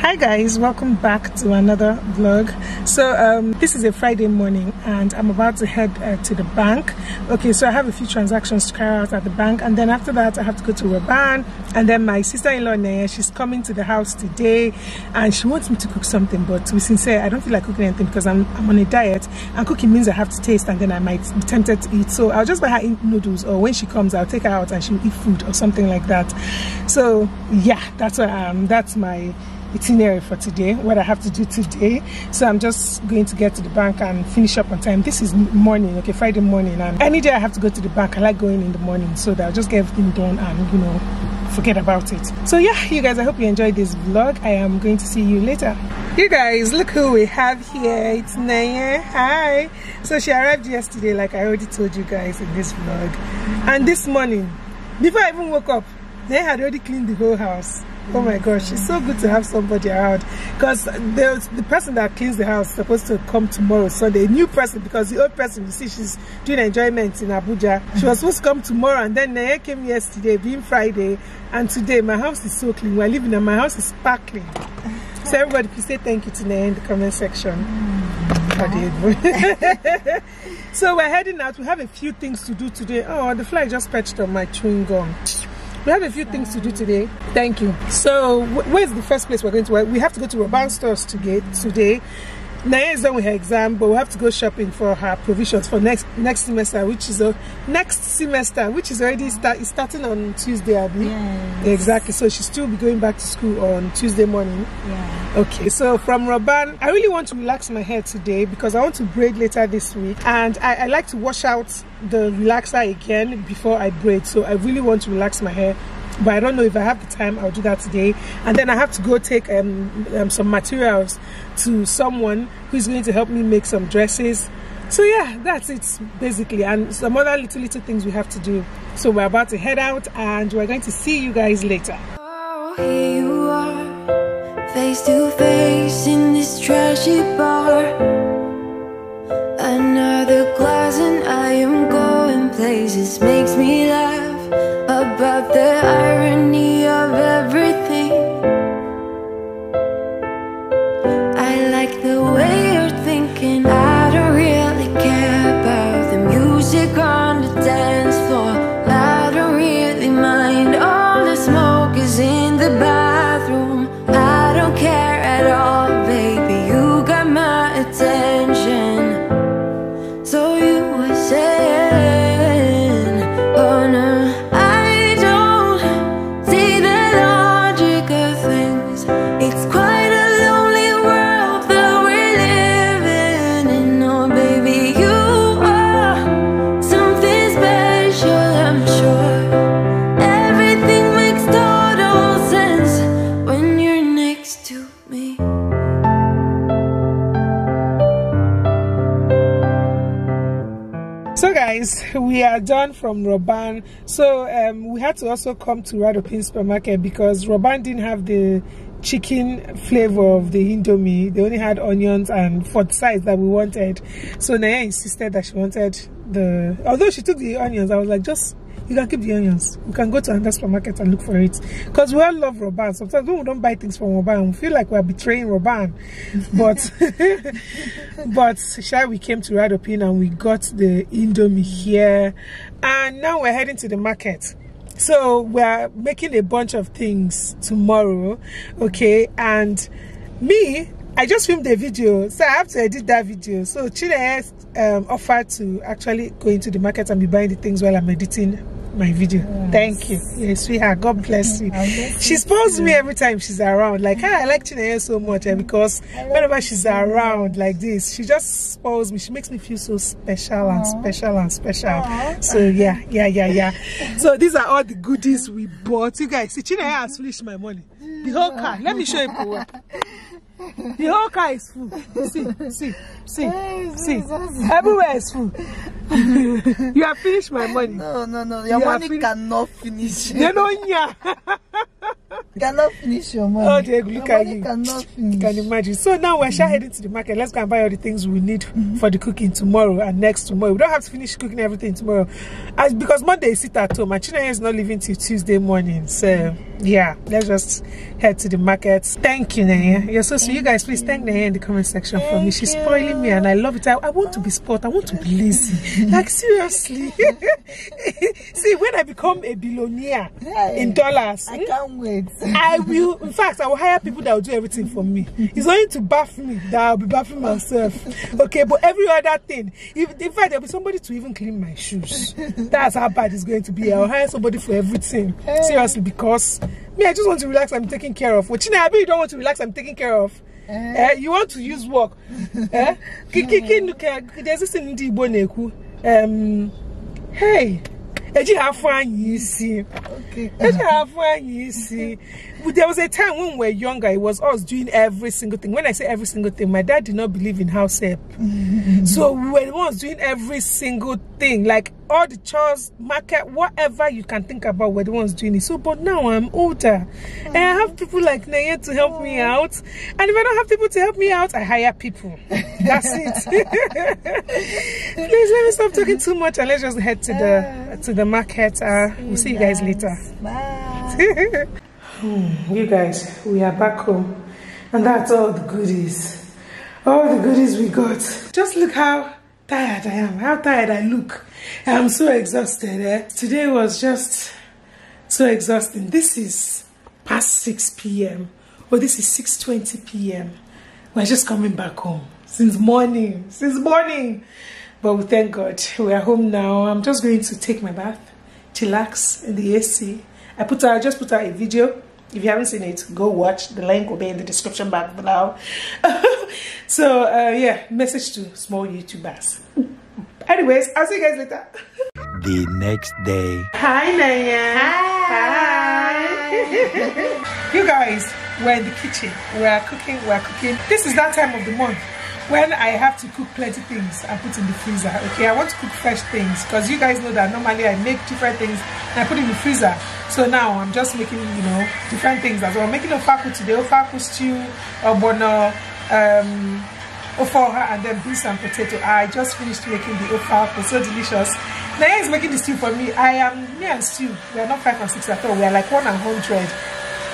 hi guys. Welcome back to another vlog. So um, this is a friday morning and i'm about to head uh, to the bank. Okay so i have a few transactions to carry out at the bank and then after that i have to go to Roban and then my sister-in-law Naya, she's coming to the house today and she wants me to cook something but to be sincere i don't feel like cooking anything because i'm, I'm on a diet and cooking means i have to taste and then i might be tempted to eat. So i'll just buy her noodles or when she comes i'll take her out and she'll eat food or something like that. So yeah that's what um that's my itinerary for today what i have to do today. So i'm just going to get to the bank and finish up on time. This is morning okay friday morning and any day i have to go to the bank i like going in the morning so that i'll just get everything done and you know forget about it. So yeah you guys i hope you enjoyed this vlog. I am going to see you later. You guys look who we have here. It's Naya. Hi. So she arrived yesterday like i already told you guys in this vlog. And this morning before i even woke up Naya had already cleaned the whole house. Oh my gosh it's so good to have somebody around. Because the, the person that cleans the house is supposed to come tomorrow sunday a new person because the old person you see she's doing enjoyment in abuja. She was supposed to come tomorrow and then Naya came yesterday being friday and today my house is so clean. We're living and my house is sparkling. So everybody please say thank you to Naya in the comment section. Mm. So we're heading out. We have a few things to do today. Oh the fly just perched on my chewing gum we have a few things to do today. Thank you. So where's the first place we're going to? We have to go to Roban stores today Naya is done with her exam, but we have to go shopping for her provisions for next next semester, which is a next semester, which is already start starting on Tuesday, Abby. Yes. Exactly. So she's still be going back to school on Tuesday morning. Yeah. Okay. So from Roban, I really want to relax my hair today because I want to braid later this week, and I, I like to wash out the relaxer again before I braid. So I really want to relax my hair but I don't know if I have the time I'll do that today. And then I have to go take um, um, some materials to someone who's going to help me make some dresses. So yeah that's it basically. And some other little little things we have to do. So we're about to head out and we're going to see you guys later. Oh, here you are face to face in this trashy bar like the way are done from Roban. So um, we had to also come to Radopin supermarket because Roban didn't have the chicken flavor of the Indomie. They only had onions and for the size that we wanted. So Naya insisted that she wanted the, although she took the onions, I was like, just you can keep the onions. We can go to another supermarket and look for it. Because we all love Roban. Sometimes when we don't buy things from Roban, we feel like we're betraying Roban. But but shy we came to Radopin and we got the Indomie here. And now we're heading to the market. So we're making a bunch of things tomorrow. Okay. And me, I just filmed a video, so I have to edit that video. So Chile um, offered to actually go into the market and be buying the things while I'm editing my video. Yes. Thank you. Yes, sweetheart. God bless you. She spoils me every time she's around. Like, ah, I like Chineye so much eh, because whenever she's around like this, she just spoils me. She makes me feel so special and special and special. So yeah, yeah, yeah, yeah. so these are all the goodies we bought. You guys, see, Chineye has finished my money. The whole car. Let me show you. The whole car is full. See, see, see, Hey, see. Jesus. Everywhere is full. you have finished my money. No, no, no. Your You money fin- cannot finish. You know, yeah. cannot finish your money. Oh, dear, look your at money you. cannot You finish. can imagine. So now we're sure heading to the market. Let's go and buy all the things we need mm-hmm. for the cooking tomorrow and next tomorrow. We don't have to finish cooking everything tomorrow. As because Monday is sit at home. And Chineye is not leaving till Tuesday morning. So yeah, let's just head to the market. Thank you, Naya. You're so sweet. You guys, please thank Naya in the comment section for me. She's spoiling me, and I love it. I, I want to be sport. I want to be lazy. like seriously. See, when I become a billionaire in dollars, I can't wait. I will. In fact, I will hire people that will do everything for me. It's only to bath me that I'll be bathing myself. Okay, but every other thing, if, in fact, there'll be somebody to even clean my shoes. That's how bad it's going to be. I'll hire somebody for everything. Seriously, because me, I just want to relax. I'm taking care of. Which I you don't want to relax. I'm taking care of. Eh, you want to use work. Ki- There's this in the Um, hey, eji afọ anyị isi. Okay. Eji afọ anyị isi. There was a time when we were younger, it was us doing every single thing. When I say every single thing, my dad did not believe in house help. Mm-hmm. so we were the ones doing every single thing, like all the chores, market, whatever you can think about, we're the ones doing it. So, but now I'm older and I have people like Naya to help me oh. out. And if I don't have people to help me out, I hire people. That's it. Please let me stop talking too much and let's just head to the to the market. Uh, we'll see you guys later. Bye. You guys, we are back home, and that's all the goodies. All the goodies we got. Just look how tired I am, how tired I look. I'm so exhausted. Eh? Today was just so exhausting. This is past 6 p.m. Or this is 6:20 p.m. We're just coming back home since morning, since morning. But we thank God we are home now. I'm just going to take my bath, chillax in the AC. I put out, I just put out a video. If you haven't seen it, go watch. The link will be in the description box below. so uh, yeah, message to small YouTubers. Anyways, I'll see you guys later. the next day. Hi, Naya. Hi. you guys, we're in the kitchen. We're cooking. We're cooking. This is that time of the month when I have to cook plenty things and put in the freezer. Okay, I want to cook fresh things because you guys know that normally I make different things and I put in the freezer. So now I'm just making, you know, different things as well. I'm making ofe akwu today, ofe akwu stew, ogbono, um, ofe oha, and then beans and potato. I just finished making the ofe akwu, so delicious. Naya is making the stew for me. I am me and stew. We are not five and six at all. We are like one and hundred.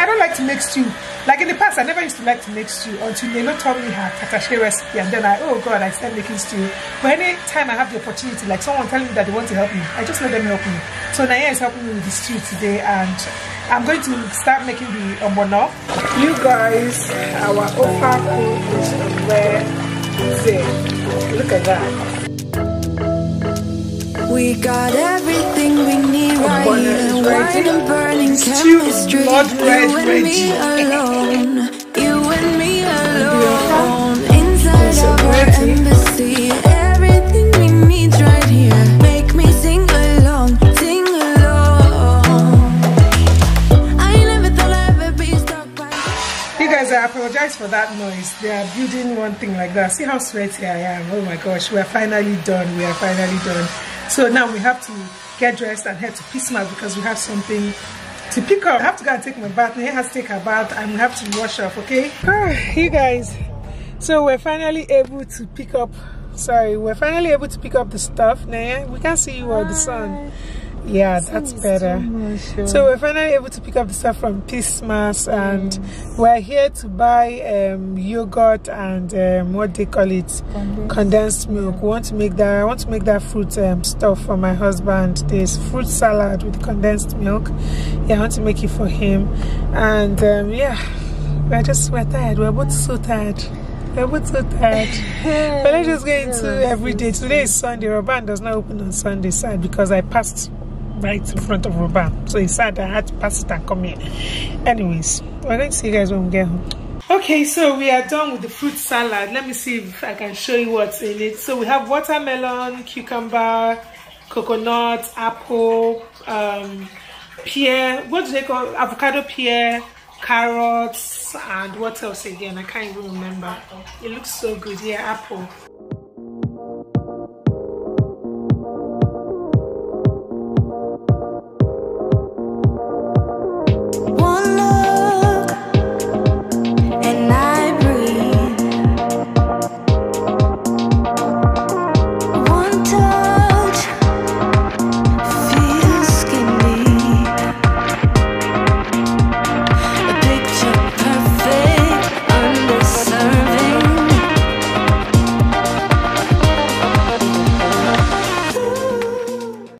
I don't like to make stew. Like in the past, I never used to like to make stew until Nelo taught me her tatashe recipe, and then I, oh God, I started making stew. But any time I have the opportunity, like someone telling me that they want to help me, I just let them help me. So Naya is helping me with the stew today, and I'm going to start making the omono. You guys, our ofe akwu is ready. Look at that. We got everything we need right here. Wine and burning chemistry. You and me alone. You and me alone. Inside of our embassy. Everything we need right here. Make me sing along, sing along. I never thought I'd ever be stuck by. You guys, I apologize for that noise. They are building one thing like that. See how sweaty I am. Oh my gosh, we are finally done. We are finally done. So now we have to get dressed and head to Pismas because we have something to pick up. I have to go and take my bath. Naya has to take her bath and we have to wash off, okay? Ah, you guys, so we're finally able to pick up, sorry, we're finally able to pick up the stuff. Naya, we can't see you on the sun. Yeah, that's better. So we're finally able to pick up the stuff from Pismas and we're here to buy um, yogurt and um, what they call it condensed, milk. We want to make that I want to make that fruit um, stuff for my husband. There's fruit salad with condensed milk. Yeah, I want to make it for him. And um, yeah, we're just we're tired. We're both so tired. We're both so tired. but let's just get into every day. Today is Sunday. Roban does not open on Sunday side because I passed right in front of Roban. So he said I had to pass it and come here. Anyways, we're going to see you guys when we get home. Okay, so we are done with the fruit salad. Let me see if I can show you what's in it. So we have watermelon, cucumber, coconut, apple, um, pear. What do they call avocado pear? Carrots and what else again? I can't even remember. It looks so good. Yeah, apple.